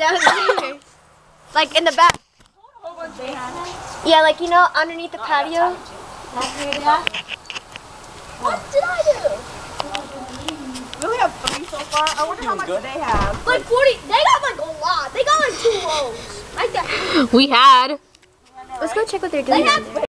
Down here. Like in the back. Yeah, like you know, underneath the patio. What did I do? We only have three so far. I wonder how much they have. Like 40. They got like a lot. They got like two rolls. Like that. We had. Let's go check what they're doing. have